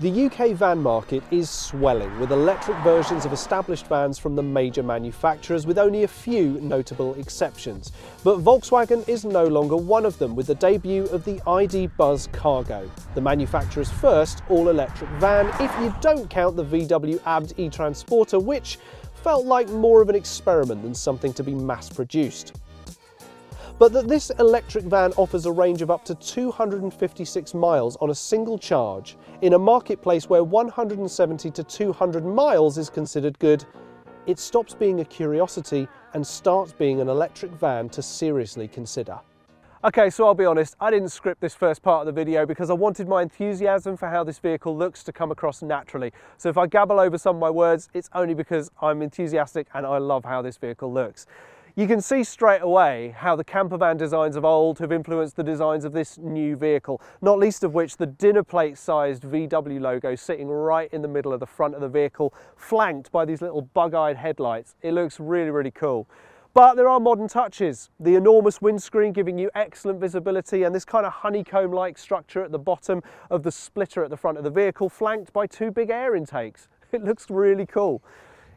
The UK van market is swelling with electric versions of established vans from the major manufacturers with only a few notable exceptions. But Volkswagen is no longer one of them with the debut of the ID. Buzz Cargo, the manufacturer's first all-electric van if you don't count the VW Abt e-Transporter which felt like more of an experiment than something to be mass produced but that this electric van offers a range of up to 256 miles on a single charge in a marketplace where 170 to 200 miles is considered good, it stops being a curiosity and starts being an electric van to seriously consider. Okay, so I'll be honest, I didn't script this first part of the video because I wanted my enthusiasm for how this vehicle looks to come across naturally. So if I gabble over some of my words, it's only because I'm enthusiastic and I love how this vehicle looks. You can see straight away how the campervan designs of old have influenced the designs of this new vehicle, not least of which the dinner plate sized VW logo sitting right in the middle of the front of the vehicle, flanked by these little bug-eyed headlights. It looks really, really cool. But there are modern touches. The enormous windscreen giving you excellent visibility and this kind of honeycomb-like structure at the bottom of the splitter at the front of the vehicle, flanked by two big air intakes. It looks really cool.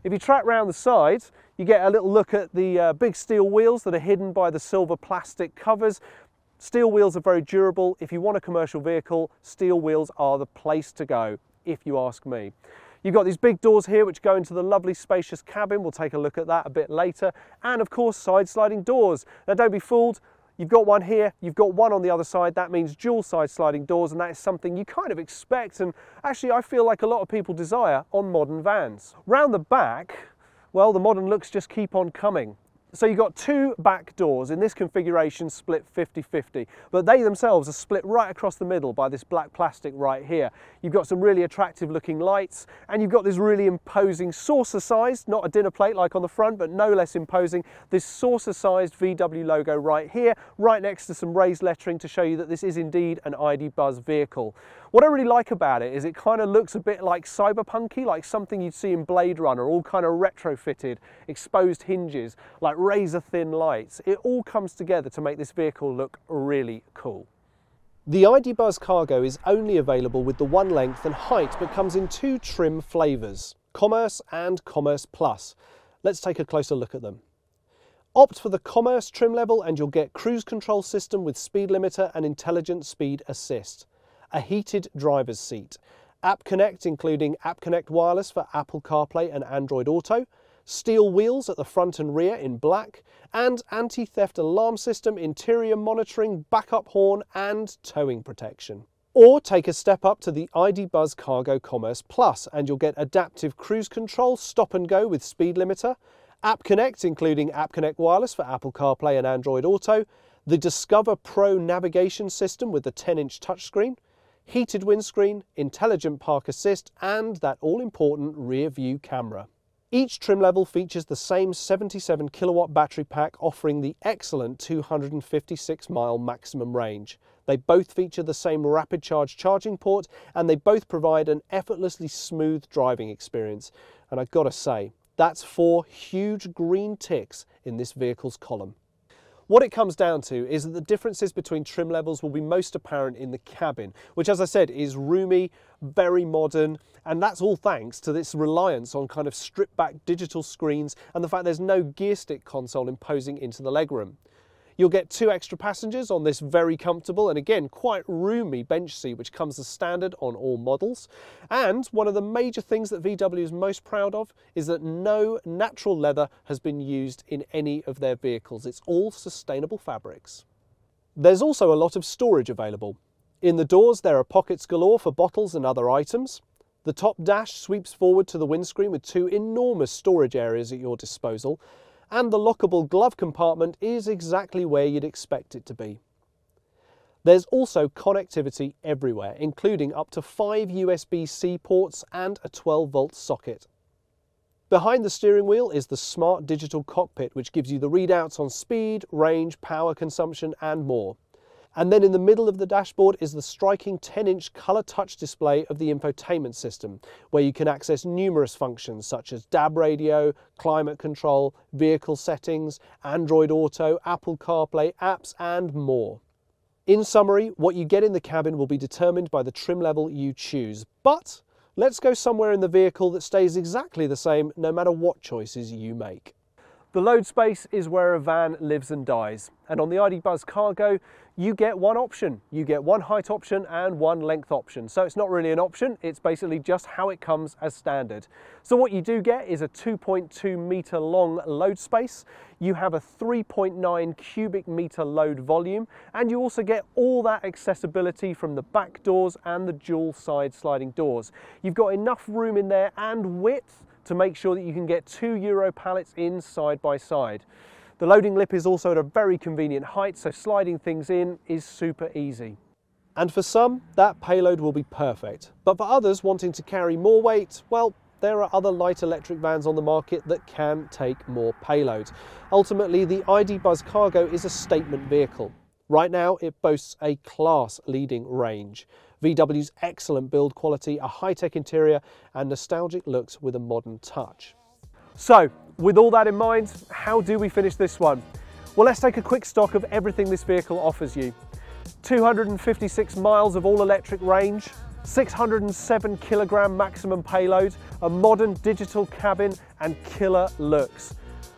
If you track round the sides, you get a little look at the uh, big steel wheels that are hidden by the silver plastic covers. Steel wheels are very durable. If you want a commercial vehicle, steel wheels are the place to go, if you ask me. You've got these big doors here which go into the lovely spacious cabin. We'll take a look at that a bit later. And of course, side sliding doors. Now don't be fooled, You've got one here, you've got one on the other side. That means dual side sliding doors, and that is something you kind of expect, and actually I feel like a lot of people desire on modern vans. Round the back, well, the modern looks just keep on coming. So you've got two back doors in this configuration split 50-50, but they themselves are split right across the middle by this black plastic right here. You've got some really attractive looking lights and you've got this really imposing saucer sized, not a dinner plate like on the front, but no less imposing, this saucer sized VW logo right here, right next to some raised lettering to show you that this is indeed an ID Buzz vehicle. What I really like about it is it kind of looks a bit like cyberpunky, like something you'd see in Blade Runner, all kind of retrofitted, exposed hinges, like razor thin lights. It all comes together to make this vehicle look really cool. The ID Buzz Cargo is only available with the one length and height but comes in two trim flavours, Commerce and Commerce Plus. Let's take a closer look at them. Opt for the Commerce trim level and you'll get cruise control system with speed limiter and intelligent speed assist a heated driver's seat, App Connect including App Connect Wireless for Apple CarPlay and Android Auto, steel wheels at the front and rear in black, and anti-theft alarm system, interior monitoring, backup horn and towing protection. Or take a step up to the ID Buzz Cargo Commerce Plus and you'll get adaptive cruise control, stop and go with speed limiter, App Connect including App Connect Wireless for Apple CarPlay and Android Auto, the Discover Pro navigation system with the 10-inch touchscreen, heated windscreen, intelligent park assist and that all-important rear view camera. Each trim level features the same 77 kilowatt battery pack offering the excellent 256 mile maximum range. They both feature the same rapid charge charging port and they both provide an effortlessly smooth driving experience. And I've got to say, that's four huge green ticks in this vehicle's column. What it comes down to is that the differences between trim levels will be most apparent in the cabin, which as I said is roomy, very modern, and that's all thanks to this reliance on kind of stripped back digital screens and the fact there's no gear stick console imposing into the legroom. You'll get two extra passengers on this very comfortable and again quite roomy bench seat which comes as standard on all models. And one of the major things that VW is most proud of is that no natural leather has been used in any of their vehicles. It's all sustainable fabrics. There's also a lot of storage available. In the doors there are pockets galore for bottles and other items. The top dash sweeps forward to the windscreen with two enormous storage areas at your disposal and the lockable glove compartment is exactly where you'd expect it to be. There's also connectivity everywhere, including up to five USB-C ports and a 12 volt socket. Behind the steering wheel is the smart digital cockpit, which gives you the readouts on speed, range, power consumption, and more. And then in the middle of the dashboard is the striking 10-inch color touch display of the infotainment system, where you can access numerous functions such as DAB radio, climate control, vehicle settings, Android Auto, Apple CarPlay apps, and more. In summary, what you get in the cabin will be determined by the trim level you choose, but let's go somewhere in the vehicle that stays exactly the same no matter what choices you make. The load space is where a van lives and dies. And on the ID Buzz Cargo, you get one option. You get one height option and one length option. So it's not really an option, it's basically just how it comes as standard. So what you do get is a 2.2 meter long load space. You have a 3.9 cubic meter load volume, and you also get all that accessibility from the back doors and the dual side sliding doors. You've got enough room in there and width to make sure that you can get two Euro pallets in side by side. The loading lip is also at a very convenient height, so sliding things in is super easy. And for some, that payload will be perfect. But for others wanting to carry more weight, well, there are other light electric vans on the market that can take more payload. Ultimately, the ID Buzz Cargo is a statement vehicle. Right now, it boasts a class leading range. VW's excellent build quality, a high-tech interior and nostalgic looks with a modern touch. So, with all that in mind, how do we finish this one? Well, let's take a quick stock of everything this vehicle offers you. 256 miles of all-electric range, 607 kilogram maximum payload, a modern digital cabin and killer looks.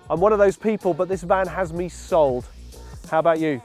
I'm one of those people, but this van has me sold. How about you?